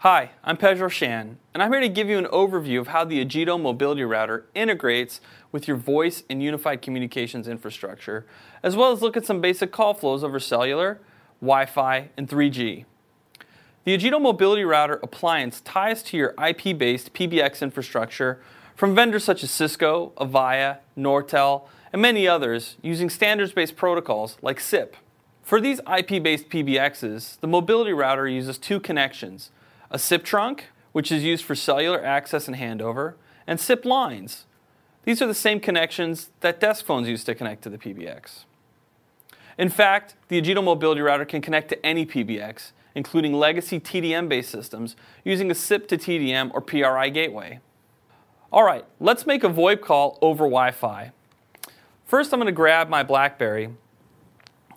Hi, I'm Pejman Roshan, and I'm here to give you an overview of how the Agito Mobility Router integrates with your voice and unified communications infrastructure, as well as look at some basic call flows over cellular, Wi-Fi, and 3G. The Agito Mobility Router appliance ties to your IP-based PBX infrastructure from vendors such as Cisco, Avaya, Nortel, and many others using standards-based protocols like SIP. For these IP-based PBXs, the mobility router uses two connections, a SIP trunk, which is used for cellular access and handover, and SIP lines. These are the same connections that desk phones use to connect to the PBX. In fact, the Agito Mobility Router can connect to any PBX, including legacy TDM-based systems, using a SIP to TDM or PRI gateway. All right, let's make a VoIP call over Wi-Fi. First, I'm going to grab my BlackBerry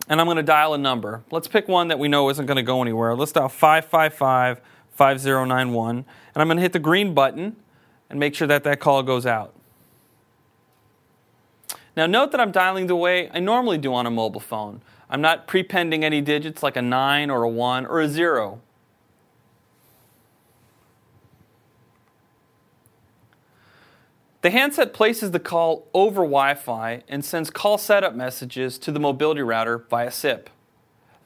and I'm going to dial a number. Let's pick one that we know isn't going to go anywhere. Let's dial 555 5091, and I'm going to hit the green button and make sure that that call goes out. Now, note that I'm dialing the way I normally do on a mobile phone. I'm not prepending any digits like a 9 or a 1 or a 0. The handset places the call over Wi Fi and sends call setup messages to the mobility router via SIP.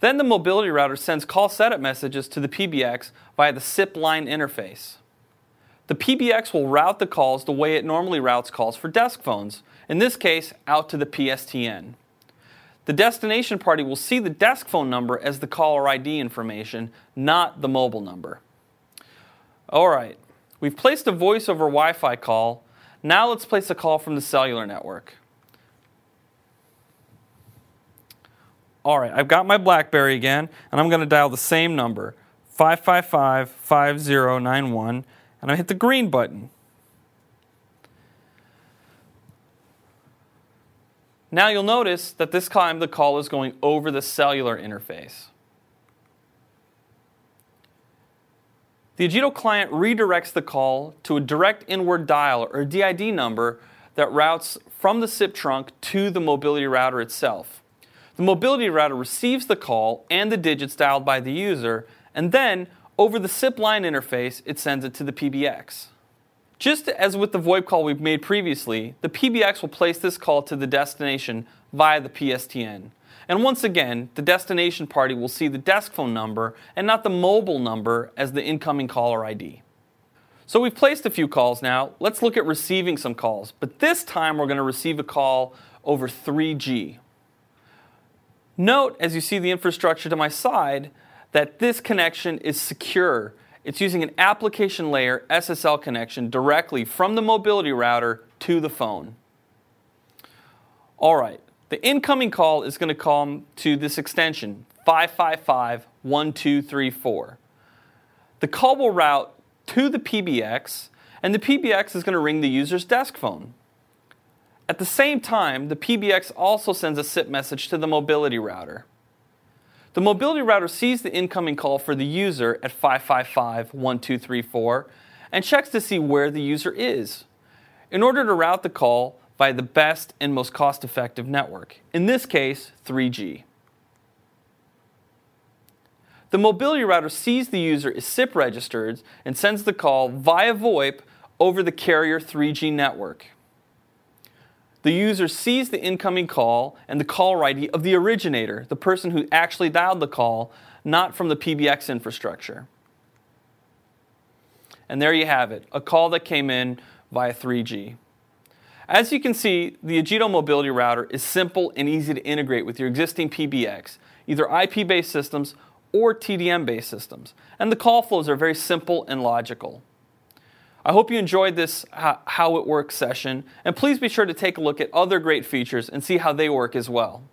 Then the mobility router sends call setup messages to the PBX via the SIP line interface. The PBX will route the calls the way it normally routes calls for desk phones, in this case, out to the PSTN. The destination party will see the desk phone number as the caller ID information, not the mobile number. All right, we've placed a voice over Wi Fi call now let's place a call from the cellular network. All right, I've got my BlackBerry again, and I'm going to dial the same number, 555 5091, and I hit the green button. Now you'll notice that this time the call is going over the cellular interface. The Agito client redirects the call to a direct inward dial or DID number that routes from the SIP trunk to the mobility router itself. The mobility router receives the call and the digits dialed by the user, and then, over the SIP line interface, it sends it to the PBX. Just as with the VoIP call we've made previously, the PBX will place this call to the destination via the PSTN. And once again, the destination party will see the desk phone number and not the mobile number as the incoming caller ID. So we've placed a few calls now. Let's look at receiving some calls. But this time we're going to receive a call over 3G. Note, as you see the infrastructure to my side, that this connection is secure. It's using an application layer SSL connection directly from the mobility router to the phone. All right, the incoming call is going to come to this extension, 555 1234. The call will route to the PBX, and the PBX is going to ring the user's desk phone. At the same time, the PBX also sends a SIP message to the mobility router. The mobility router sees the incoming call for the user at 555 1234 and checks to see where the user is. In order to route the call, by the best and most cost effective network, in this case, 3G. The mobility router sees the user is SIP registered and sends the call via VoIP over the carrier 3G network. The user sees the incoming call and the caller ID of the originator, the person who actually dialed the call, not from the PBX infrastructure. And there you have it, a call that came in via 3G. As you can see, the Agito Mobility Router is simple and easy to integrate with your existing PBX, either IP-based systems or TDM-based systems. And the call flows are very simple and logical. I hope you enjoyed this How It Works session, and please be sure to take a look at other great features and see how they work as well.